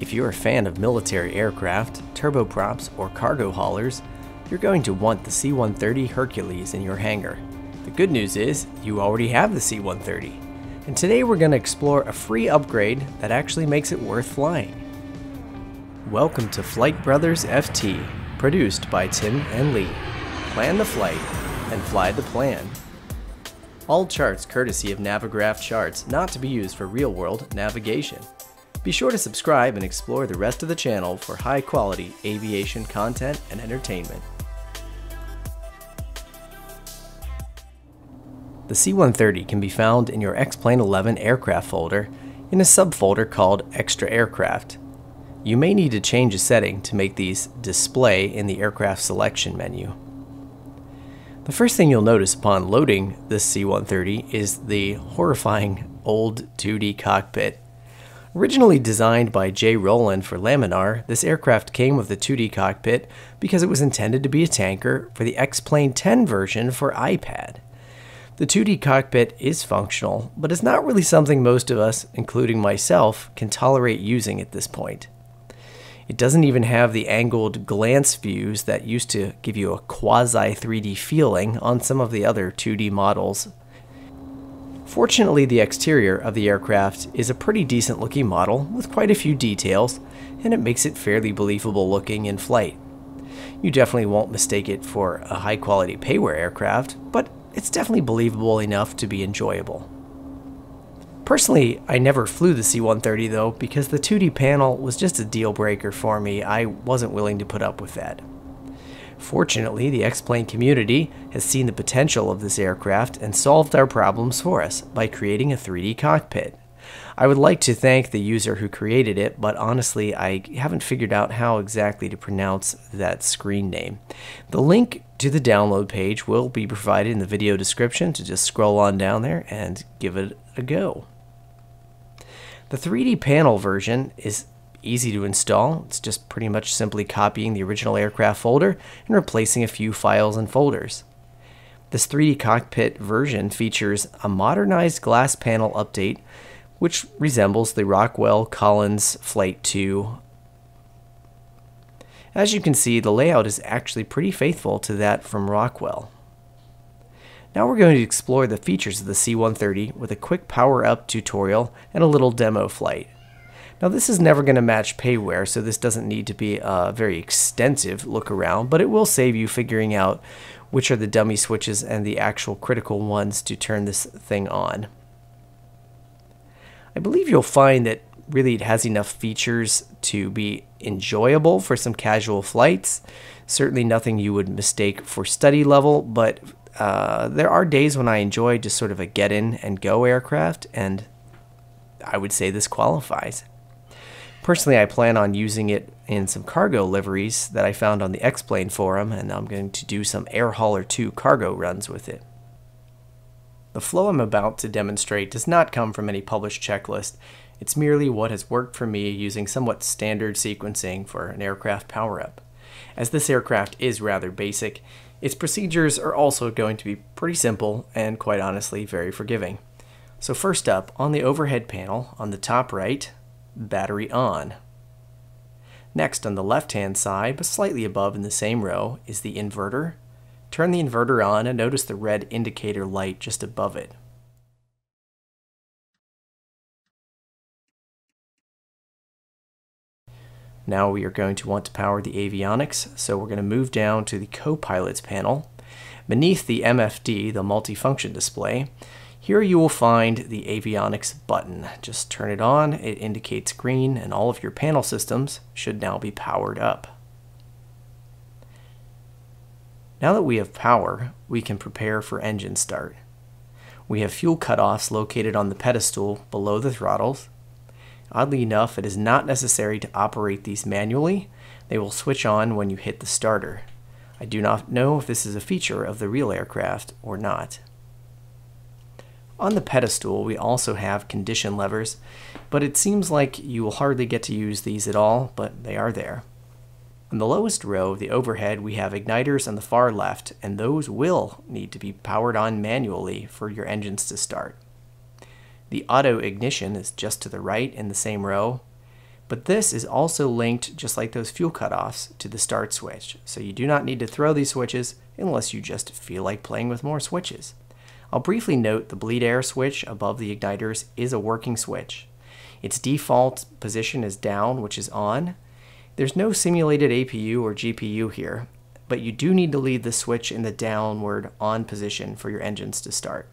If you're a fan of military aircraft, turboprops, or cargo haulers, you're going to want the C-130 Hercules in your hangar. The good news is, you already have the C-130. And today we're going to explore a free upgrade that actually makes it worth flying. Welcome to Flight Brothers FT, produced by Tim and Lee. Plan the flight and fly the plan. All charts courtesy of Navigraph charts, not to be used for real-world navigation. Be sure to subscribe and explore the rest of the channel for high quality aviation content and entertainment. The C-130 can be found in your X-Plane 11 aircraft folder in a subfolder called Extra Aircraft. You may need to change a setting to make these display in the aircraft selection menu. The first thing you'll notice upon loading this C-130 is the horrifying old 2D cockpit Originally designed by Jay Rowland for Laminar, this aircraft came with a 2D cockpit because it was intended to be a tanker for the X-Plane 10 version for iPad. The 2D cockpit is functional, but it's not really something most of us, including myself, can tolerate using at this point. It doesn't even have the angled glance views that used to give you a quasi 3D feeling on some of the other 2D models Fortunately, the exterior of the aircraft is a pretty decent looking model with quite a few details, and it makes it fairly believable looking in flight. You definitely won't mistake it for a high quality payware aircraft, but it's definitely believable enough to be enjoyable. Personally, I never flew the C-130 though because the 2D panel was just a deal breaker for me. I wasn't willing to put up with that. Fortunately, the X-Plane community has seen the potential of this aircraft and solved our problems for us by creating a 3D cockpit. I would like to thank the user who created it, but honestly, I haven't figured out how exactly to pronounce that screen name. The link to the download page will be provided in the video description, to just scroll on down there and give it a go. The 3D panel version is easy to install. It's just pretty much simply copying the original aircraft folder and replacing a few files and folders. This 3D cockpit version features a modernized glass panel update which resembles the Rockwell Collins Flight 2. As you can see, the layout is actually pretty faithful to that from Rockwell. Now we're going to explore the features of the C-130 with a quick power-up tutorial and a little demo flight. Now this is never going to match payware, so this doesn't need to be a very extensive look around, but it will save you figuring out which are the dummy switches and the actual critical ones to turn this thing on. I believe you'll find that really it has enough features to be enjoyable for some casual flights. Certainly nothing you would mistake for study level, but uh, there are days when I enjoy just sort of a get in and go aircraft, and I would say this qualifies. Personally, I plan on using it in some cargo liveries that I found on the X-Plane forum, and I'm going to do some Air Hauler 2 cargo runs with it. The flow I'm about to demonstrate does not come from any published checklist. It's merely what has worked for me using somewhat standard sequencing for an aircraft power-up. As this aircraft is rather basic, its procedures are also going to be pretty simple and quite honestly very forgiving. So first up, on the overhead panel, on the top right, battery on. Next, on the left-hand side, but slightly above in the same row, is the inverter. Turn the inverter on and notice the red indicator light just above it. Now we are going to want to power the avionics, so we're going to move down to the co-pilots panel. Beneath the MFD, the multifunction display, here you will find the avionics button. Just turn it on, it indicates green, and all of your panel systems should now be powered up. Now that we have power, we can prepare for engine start. We have fuel cutoffs located on the pedestal below the throttles. Oddly enough, it is not necessary to operate these manually. They will switch on when you hit the starter. I do not know if this is a feature of the real aircraft or not. On the pedestal, we also have condition levers, but it seems like you will hardly get to use these at all, but they are there. On the lowest row, of the overhead, we have igniters on the far left, and those will need to be powered on manually for your engines to start. The auto ignition is just to the right in the same row. But this is also linked, just like those fuel cutoffs, to the start switch. So you do not need to throw these switches unless you just feel like playing with more switches. I'll briefly note the bleed air switch above the igniters is a working switch. Its default position is down, which is on. There's no simulated APU or GPU here, but you do need to leave the switch in the downward on position for your engines to start.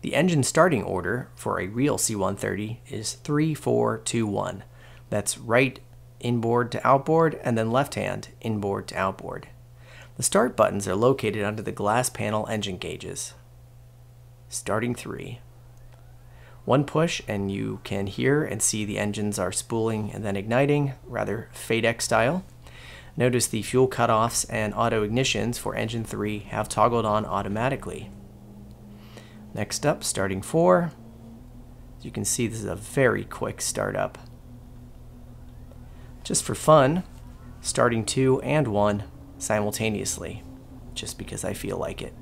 The engine starting order for a real C-130 is 3-4-2-1. That's right inboard to outboard and then left hand inboard to outboard. The start buttons are located under the glass panel engine gauges. Starting 3. One push and you can hear and see the engines are spooling and then igniting, rather FADEC style. Notice the fuel cutoffs and auto ignitions for engine 3 have toggled on automatically. Next up, starting 4. As you can see, this is a very quick startup. Just for fun, starting 2 and 1 simultaneously, just because I feel like it.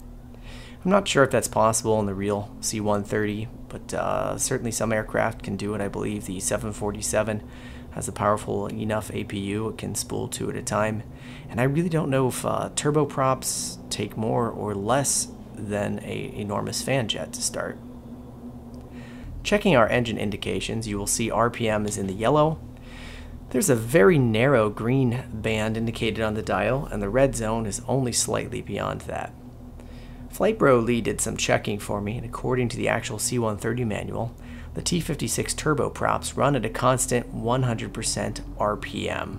I'm not sure if that's possible in the real C-130, but uh, certainly some aircraft can do it. I believe the 747 has a powerful enough APU, it can spool two at a time. And I really don't know if uh, turboprops take more or less than a enormous fan jet to start. Checking our engine indications, you will see RPM is in the yellow. There's a very narrow green band indicated on the dial, and the red zone is only slightly beyond that. Flight Bro Lee did some checking for me, and according to the actual C-130 manual, the T56 turboprops run at a constant 100% RPM.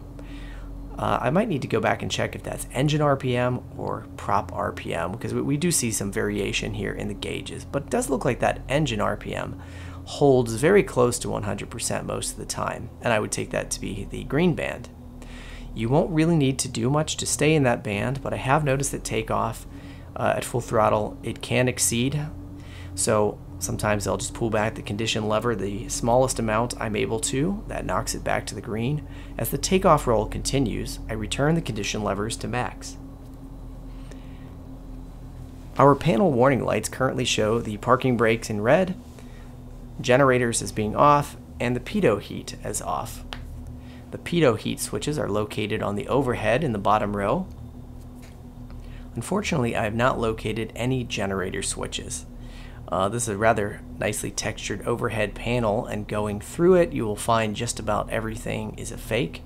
Uh, I might need to go back and check if that's engine RPM or prop RPM because we, we, do see some variation here in the gauges, but it does look like that engine RPM holds very close to 100% most of the time, and I would take that to be the green band. You won't really need to do much to stay in that band, but I have noticed that takeoff uh, at full throttle, it can exceed. So sometimes I'll just pull back the condition lever the smallest amount I'm able to. That knocks it back to the green. As the takeoff roll continues, I return the condition levers to max. Our panel warning lights currently show the parking brakes in red, generators as being off, and the pitot heat as off. The pitot heat switches are located on the overhead in the bottom row, Unfortunately, I have not located any generator switches. Uh, this is a rather nicely textured overhead panel and going through it you will find just about everything is a fake.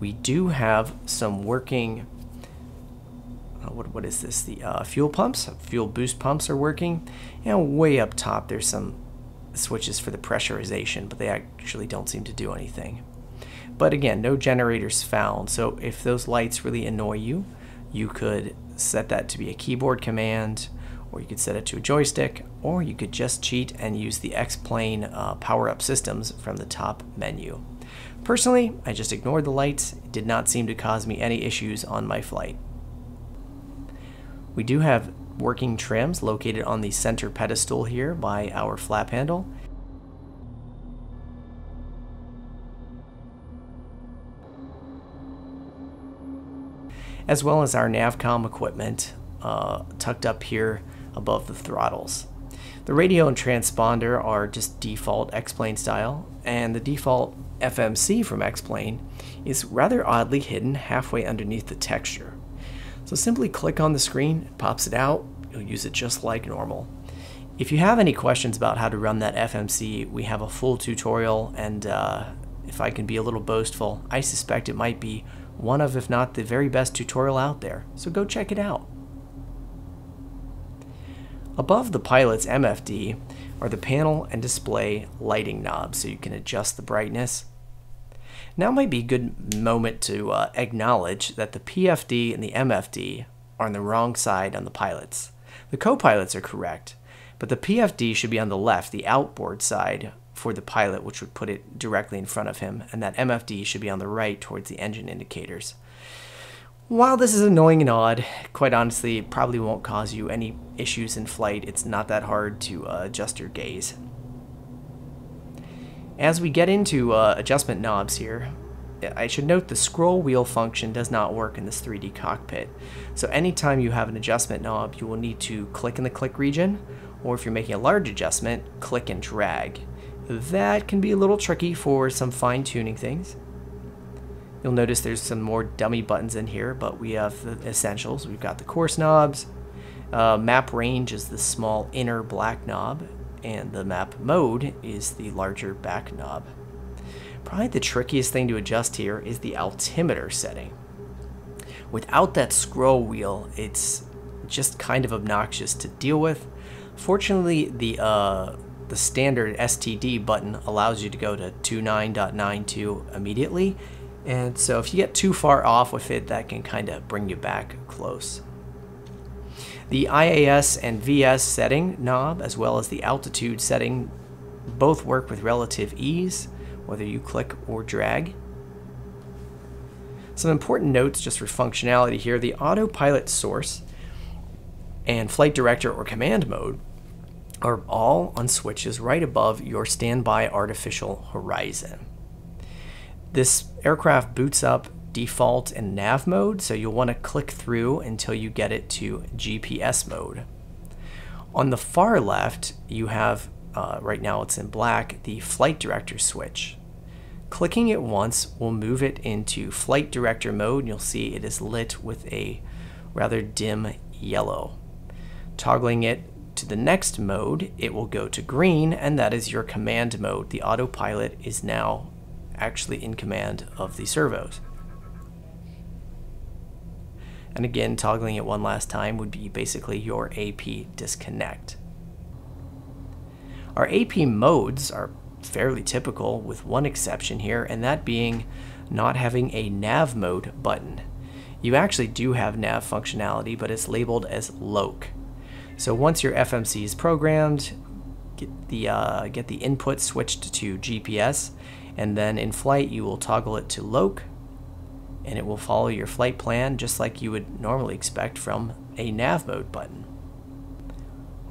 We do have some working, uh, what, what is this, the uh, fuel pumps, fuel boost pumps are working and way up top there's some switches for the pressurization but they actually don't seem to do anything. But again, no generators found so if those lights really annoy you, you could set that to be a keyboard command, or you could set it to a joystick, or you could just cheat and use the X-Plane uh, power-up systems from the top menu. Personally, I just ignored the lights. It did not seem to cause me any issues on my flight. We do have working trims located on the center pedestal here by our flap handle, as well as our Navcom equipment uh, tucked up here above the throttles. The radio and transponder are just default X-Plane style, and the default FMC from X-Plane is rather oddly hidden halfway underneath the texture. So simply click on the screen, it pops it out, you'll use it just like normal. If you have any questions about how to run that FMC, we have a full tutorial, and uh, if I can be a little boastful, I suspect it might be one of, if not the very best tutorial out there, so go check it out. Above the pilot's MFD are the panel and display lighting knobs so you can adjust the brightness. Now might be a good moment to uh, acknowledge that the PFD and the MFD are on the wrong side on the pilots. The co-pilots are correct, but the PFD should be on the left, the outboard side, for the pilot, which would put it directly in front of him, and that MFD should be on the right towards the engine indicators. While this is annoying and odd, quite honestly, it probably won't cause you any issues in flight. It's not that hard to uh, adjust your gaze. As we get into uh, adjustment knobs here, I should note the scroll wheel function does not work in this 3D cockpit. So anytime you have an adjustment knob, you will need to click in the click region, or if you're making a large adjustment, click and drag. That can be a little tricky for some fine tuning things. You'll notice there's some more dummy buttons in here, but we have the essentials. We've got the course knobs. Uh, map range is the small inner black knob, and the map mode is the larger back knob. Probably the trickiest thing to adjust here is the altimeter setting. Without that scroll wheel, it's just kind of obnoxious to deal with. Fortunately, the uh, the standard STD button allows you to go to 29.92 immediately, and so if you get too far off with it, that can kind of bring you back close. The IAS and VS setting knob, as well as the altitude setting, both work with relative ease, whether you click or drag. Some important notes just for functionality here. The autopilot source and flight director or command mode are all on switches right above your standby artificial horizon. This aircraft boots up default and nav mode, so you'll want to click through until you get it to GPS mode. On the far left, you have, uh, right now it's in black, the flight director switch. Clicking it once will move it into flight director mode. You'll see it is lit with a rather dim yellow. Toggling it to the next mode, it will go to green, and that is your command mode. The autopilot is now actually in command of the servos. And again, toggling it one last time would be basically your AP disconnect. Our AP modes are fairly typical with one exception here, and that being not having a nav mode button. You actually do have nav functionality, but it's labeled as LOC. So once your FMC is programmed, get the, uh, get the input switched to GPS, and then in flight you will toggle it to LOC, and it will follow your flight plan just like you would normally expect from a nav mode button.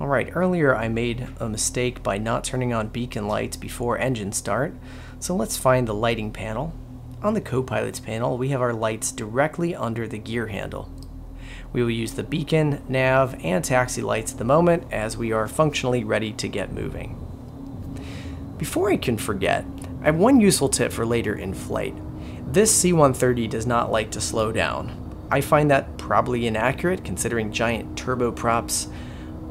Alright, earlier I made a mistake by not turning on beacon lights before engine start, so let's find the lighting panel. On the co-pilot's panel, we have our lights directly under the gear handle. We will use the beacon, nav, and taxi lights at the moment as we are functionally ready to get moving. Before I can forget, I have one useful tip for later in flight. This C-130 does not like to slow down. I find that probably inaccurate considering giant turboprops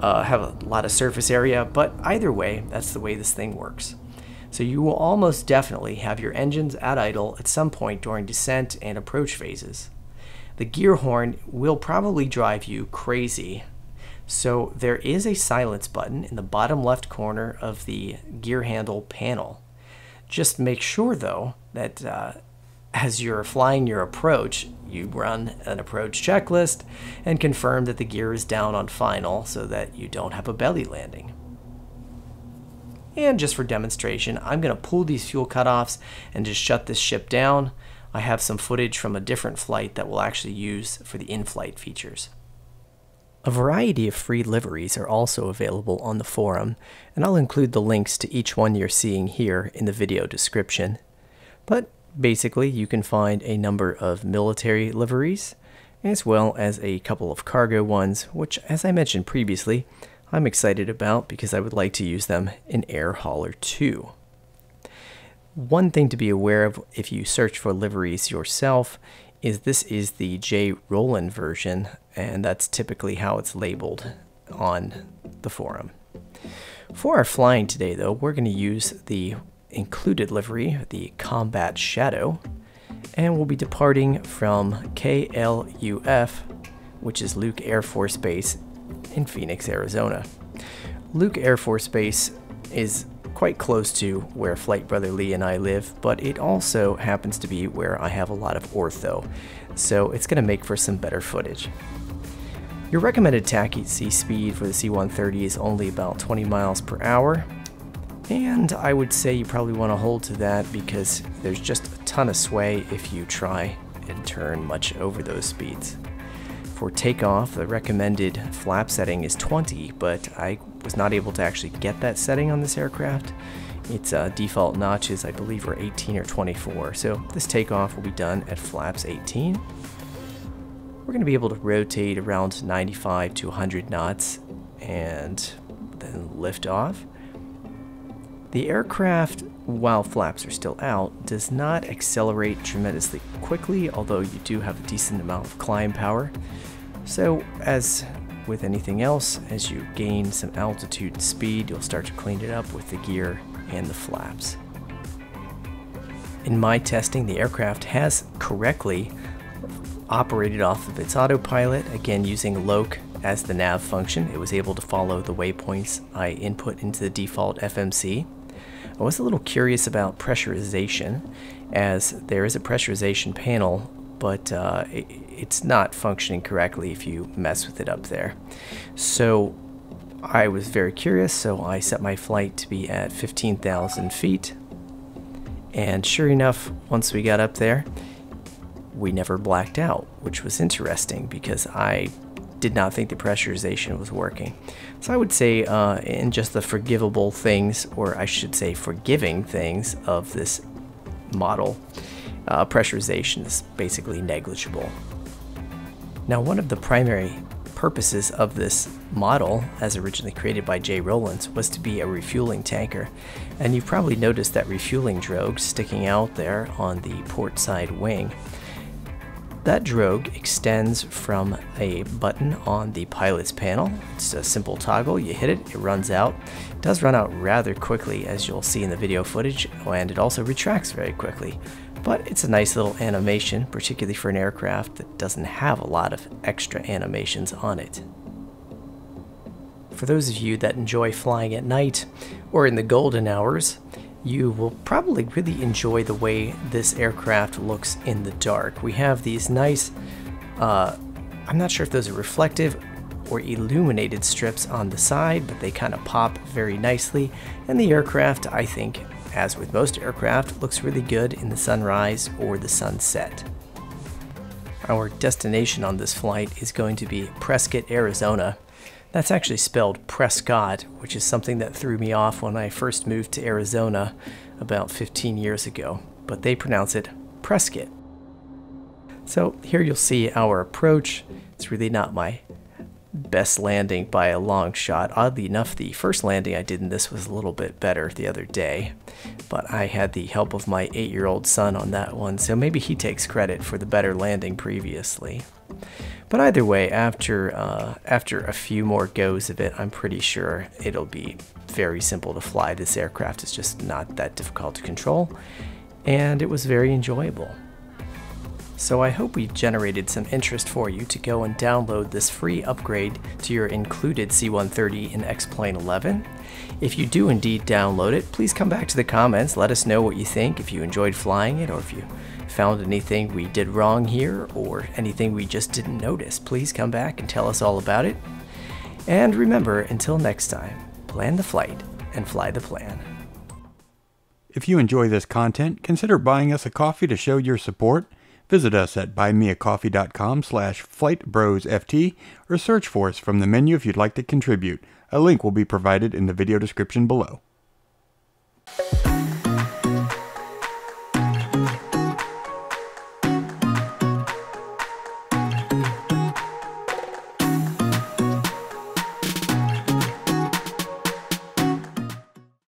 uh, have a lot of surface area, but either way, that's the way this thing works. So you will almost definitely have your engines at idle at some point during descent and approach phases. The gear horn will probably drive you crazy. So there is a silence button in the bottom left corner of the gear handle panel. Just make sure though that uh, as you're flying your approach, you run an approach checklist and confirm that the gear is down on final so that you don't have a belly landing. And just for demonstration, I'm going to pull these fuel cutoffs and just shut this ship down. I have some footage from a different flight that we'll actually use for the in-flight features. A variety of free liveries are also available on the forum, and I'll include the links to each one you're seeing here in the video description. But Basically, you can find a number of military liveries, as well as a couple of cargo ones, which, as I mentioned previously, I'm excited about because I would like to use them in Air Hauler 2. One thing to be aware of if you search for liveries yourself is this is the J. Roland version, and that's typically how it's labeled on the forum. For our flying today, though, we're going to use the included livery, the Combat Shadow, and we'll be departing from KLUF, which is Luke Air Force Base in Phoenix, Arizona. Luke Air Force Base is quite close to where Flight Brother Lee and I live, but it also happens to be where I have a lot of ortho, so it's going to make for some better footage. Your recommended taxi speed for the C-130 is only about 20 miles per hour, and I would say you probably want to hold to that because there's just a ton of sway if you try and turn much over those speeds. For takeoff, the recommended flap setting is 20, but I was not able to actually get that setting on this aircraft. Its uh, default notches, I believe, are 18 or 24, so this takeoff will be done at flaps 18. We're going to be able to rotate around 95 to 100 knots and then lift off. The aircraft, while flaps are still out, does not accelerate tremendously quickly, although you do have a decent amount of climb power. So, as with anything else, as you gain some altitude and speed, you'll start to clean it up with the gear and the flaps. In my testing, the aircraft has correctly operated off of its autopilot, again using LOC as the nav function. It was able to follow the waypoints I input into the default FMC. I was a little curious about pressurization, as there is a pressurization panel, but uh, it, it's not functioning correctly if you mess with it up there. So I was very curious, so I set my flight to be at 15,000 feet. And sure enough, once we got up there, we never blacked out, which was interesting because I did not think the pressurization was working. So I would say uh, in just the forgivable things, or I should say forgiving things of this model, uh, pressurization is basically negligible. Now one of the primary purposes of this model, as originally created by Jay Rowlands, was to be a refueling tanker. And you've probably noticed that refueling drogue sticking out there on the port side wing. That drogue extends from a button on the pilot's panel. It's a simple toggle, you hit it, it runs out. It does run out rather quickly as you'll see in the video footage and it also retracts very quickly. But it's a nice little animation, particularly for an aircraft that doesn't have a lot of extra animations on it. For those of you that enjoy flying at night or in the golden hours, you will probably really enjoy the way this aircraft looks in the dark. We have these nice, uh, I'm not sure if those are reflective or illuminated strips on the side, but they kind of pop very nicely. And the aircraft, I think, as with most aircraft, looks really good in the sunrise or the sunset. Our destination on this flight is going to be Prescott, Arizona. That's actually spelled Prescott, which is something that threw me off when I first moved to Arizona about 15 years ago, but they pronounce it Prescott. So here you'll see our approach. It's really not my best landing by a long shot. Oddly enough, the first landing I did in this was a little bit better the other day, but I had the help of my eight-year-old son on that one, so maybe he takes credit for the better landing previously. But either way, after uh, after a few more goes of it, I'm pretty sure it'll be very simple to fly. This aircraft is just not that difficult to control, and it was very enjoyable. So I hope we've generated some interest for you to go and download this free upgrade to your included C-130 in X-Plane 11. If you do indeed download it, please come back to the comments, let us know what you think, if you enjoyed flying it, or if you found anything we did wrong here, or anything we just didn't notice. Please come back and tell us all about it. And remember, until next time, plan the flight and fly the plan. If you enjoy this content, consider buying us a coffee to show your support Visit us at buymeacoffee.com slash flightbrosft or search for us from the menu if you'd like to contribute. A link will be provided in the video description below.